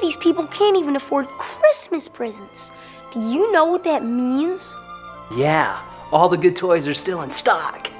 of these people can't even afford Christmas presents. Do you know what that means? Yeah, all the good toys are still in stock.